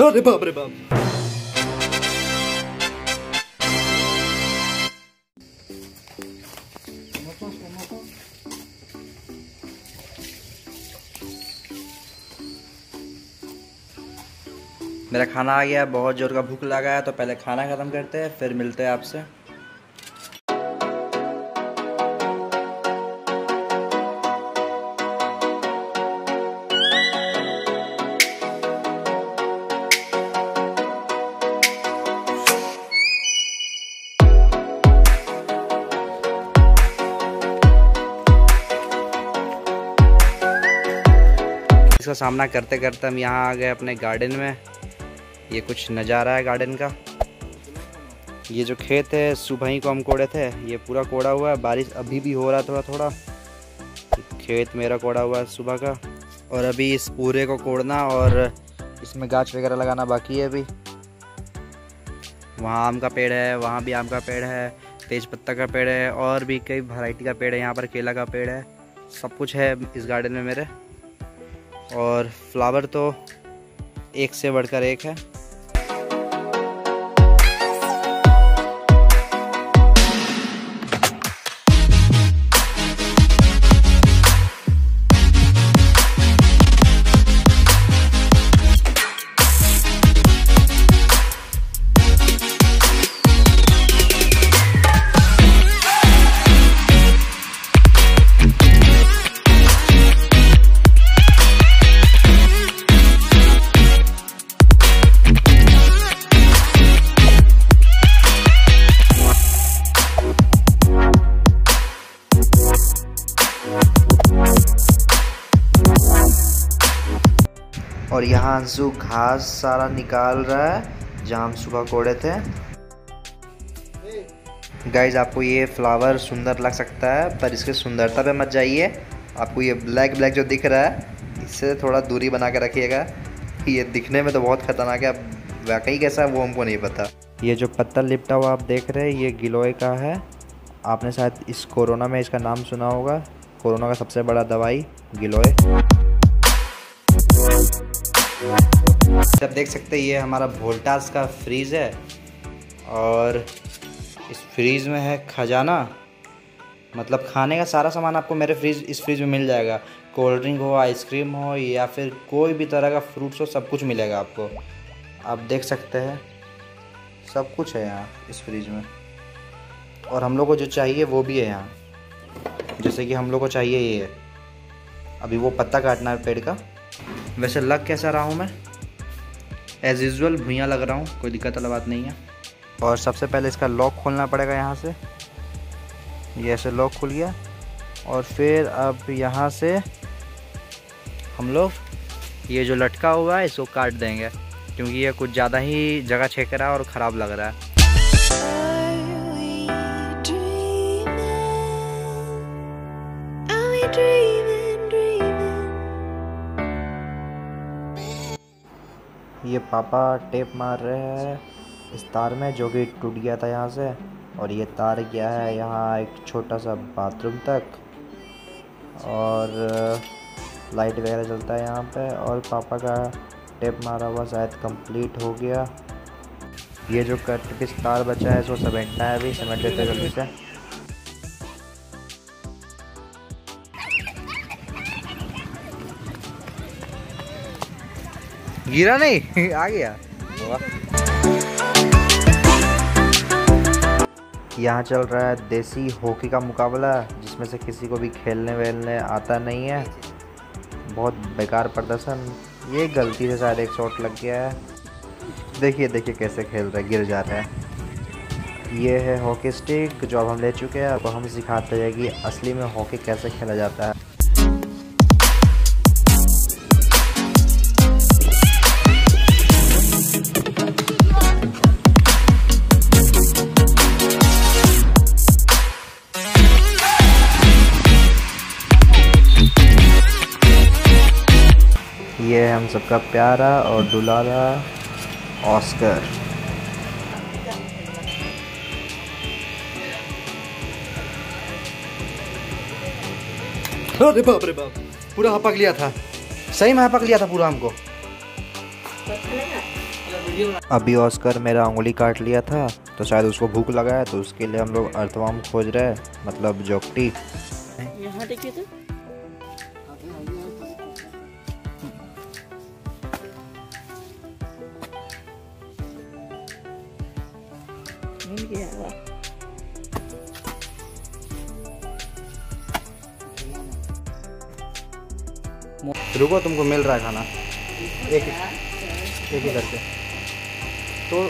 मेरा खाना आ गया, बहुत ज़ोर का भूख लगा है तो पहले खाना ख़त्म करते हैं, फिर मिलते हैं आपसे। सामना करते करते हम यहाँ आ गए अपने गार्डन में। ये कुछ नज़ारा है गार्डन का। ये जो खेत है, सुबह ही को हम कोड़े थे। ये पूरा कोड़ा हुआ है। बारिश अभी भी हो रहा थोड़ा थोड़ा। खेत मेरा कोड़ा हुआ है सुबह का। और अभी इस पूरे को कोड़ना और इसमें गाछ वगैरह लगाना बाकी है अभी। वहाँ आम का पेड़ है, वहाँ भी आम का पेड़ है तेज पत्ता का पेड़ है, और भी कई वैरायटी का पेड़ है। यहाँ पर केला का पेड़ है। सब कुछ है इस गार्डन में मेरे। और फ्लावर तो एक से बढ़कर एक है। और यहाँ अंशु घास सारा निकाल रहा है, जहाँ हम सुबह कोड़े थे। गाइज़ आपको ये फ्लावर सुंदर लग सकता है, पर इसके सुंदरता पे मत जाइए। आपको ये ब्लैक ब्लैक जो दिख रहा है इससे थोड़ा दूरी बना के रखिएगा। ये दिखने में तो बहुत खतरनाक है वाकई कैसा है वो हमको नहीं पता। ये जो पत्थर लिपटा हुआ आप देख रहे हैं, ये गिलोय का है। आपने शायद इस कोरोना में इसका नाम सुना होगा। कोरोना का सबसे बड़ा दवाई गिलोय। आप देख सकते हैं, ये हमारा वोल्टास का फ्रीज़ है और इस फ्रीज़ में है खजाना। मतलब खाने का सारा सामान आपको मेरे फ्रीज, इस फ्रीज में मिल जाएगा। कोल्ड ड्रिंक हो, आइसक्रीम हो, या फिर कोई भी तरह का फ्रूट्स हो, सब कुछ मिलेगा आपको। आप देख सकते हैं, सब कुछ है यहाँ, इस फ्रीज में। और हम लोग को जो चाहिए, वो भी है यहाँ। जैसे कि हम लोग को चाहिए ये, अभी वो पत्ता काटना है पेड़ का। वैसे लग कैसा रहा हूँ मैं? एज़ यूज़ुअल भुइयाँ लग रहा हूँ, कोई दिक्कत वाला बात नहीं है। और सबसे पहले इसका लॉक खोलना पड़ेगा यहाँ से। ये ऐसे लॉक खुल गया। और फिर अब यहाँ से हम लोग ये जो लटका हुआ है, इसको काट देंगे। क्योंकि ये कुछ ज़्यादा ही जगह छेक रहा है और ख़राब लग रहा है। ये पापा टेप मार रहे हैं। इस तार में जो कि टूट गया था यहाँ से। और ये तार गया है यहाँ एक छोटा सा बाथरूम तक। और लाइट वगैरह चलता है यहाँ पे। और पापा का टेप मारा हुआ शायद कंप्लीट हो गया। ये जो कट पीस तार बचा है, इसको समेटना है अभी, समेट देते जल्दी से। गिरा नहीं? आ गया। यहाँ चल रहा है देसी हॉकी का मुकाबला, जिसमें से किसी को भी खेलने वेलने आता नहीं है। बहुत बेकार प्रदर्शन। ये गलती से शायद एक शॉट लग गया है। देखिए देखिए कैसे खेल रहे गिर जा रहे हैं। ये है हॉकी स्टिक, जो अब हम ले चुके हैं। अब हम सिखाते हैं कि असली में हॉकी कैसे खेला जाता है। ये है हम सबका प्यारा और दुलारा ऑस्कर। अरे बाप रे बाप पूरा हपक लिया था। सही में हपक लिया था पूरा हमको। अभी ऑस्कर मेरा उंगली काट लिया था तो शायद उसको भूख लगा है तो उसके लिए हम लोग अर्थवाम खोज रहे हैं मतलब जोकटी यहाँ देखिए तो। गया वाह रुको तुमको मिल रहा है खाना। एक एक ही करके। तो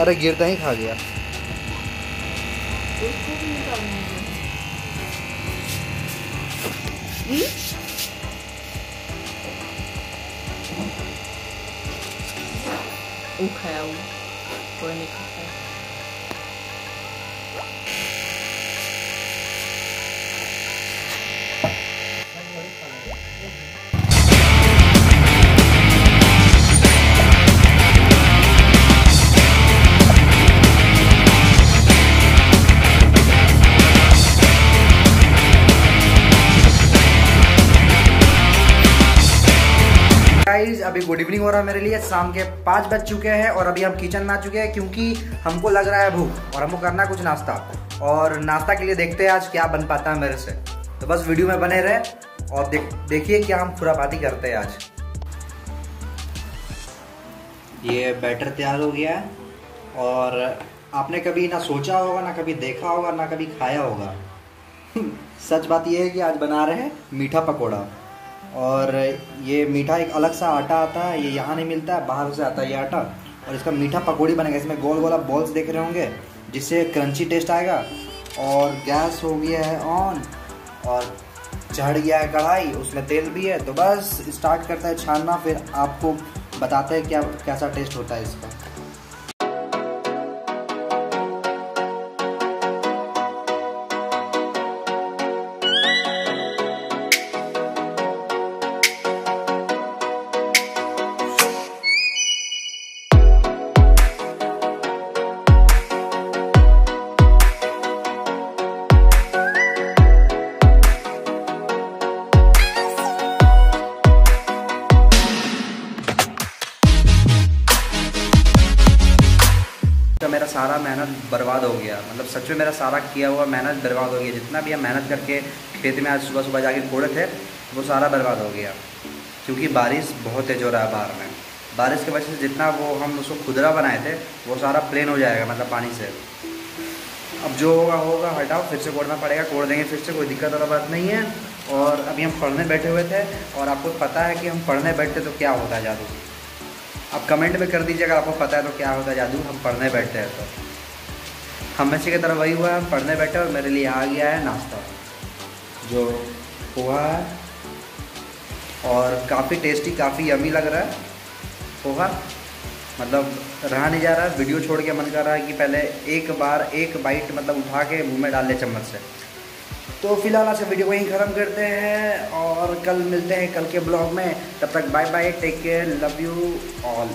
अरे गिरता ही खा गया। खाया वो कोई नहीं खाता अभी गुड इवनिंग हो रहा है मेरे लिए। शाम के पाँच बज चुके हैं और अभी हम किचन में आ चुके हैं क्योंकि हमको लग रहा है भूख और हमको करना है कुछ नाश्ता। और नाश्ता के लिए देखते हैं आज क्या बन पाता है मेरे से। तो बस वीडियो में बने रहे और देख, देखिए क्या हम खुरापाती करते हैं आज। ये बैटर तैयार हो गया है और आपने कभी ना सोचा होगा, ना कभी देखा होगा, ना कभी खाया होगा। सच बात यह है कि आज बना रहे हैं मीठा पकोड़ा। और ये मीठा एक अलग सा आटा आता है, ये यहाँ नहीं मिलता है, बाहर से आता है ये आटा। और इसका मीठा पकौड़ी बनेगा, इसमें गोल गोला बॉल्स देख रहे होंगे, जिससे क्रंची टेस्ट आएगा। और गैस हो गया है ऑन और चढ़ गया है कढ़ाई, उसमें तेल भी है तो बस स्टार्ट करता है छानना, फिर आपको बताते हैं क्या, कैसा टेस्ट होता है इसका। तो मेरा सारा मेहनत बर्बाद हो गया। मतलब सच में मेरा सारा किया हुआ मेहनत बर्बाद हो गया। जितना भी हम मेहनत करके खेत में आज सुबह सुबह जाके कोड़े थे, वो सारा बर्बाद हो गया। क्योंकि बारिश बहुत तेज हो रहा है बाहर में। बारिश की वजह से जितना वो हम उसको खुदरा बनाए थे, वो सारा प्लेन हो जाएगा मतलब पानी से। अब जो होगा होगा, हटाओ, फिर से कोड़ना पड़ेगा कोड़ देंगे फिर से, कोई दिक्कत वाला बात नहीं है। और अभी हम पढ़ने बैठे हुए थे, और आपको पता है कि हम पढ़ने बैठते तो क्या होता है जादू? आप कमेंट में कर दीजिए अगर आपको पता है तो क्या होता है, जादू, हम पढ़ने बैठते हैं तो। हमेशा की तरह वही हुआ, हम पढ़ने बैठे और मेरे लिए आ गया है नाश्ता, जो पोहा है और काफ़ी टेस्टी काफ़ी यमी लग रहा है, पोहा। मतलब रहा नहीं जा रहा वीडियो छोड़ के मन कर रहा है कि पहले एक बार एक बाइट मतलब उठा के मुँह में डाल ले चम्मच से। तो फ़िलहाल आज वीडियो को यहीं ख़त्म करते हैं और कल मिलते हैं कल के ब्लॉग में। तब तक bye bye take care love you all